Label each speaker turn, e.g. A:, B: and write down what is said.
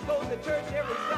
A: And church every get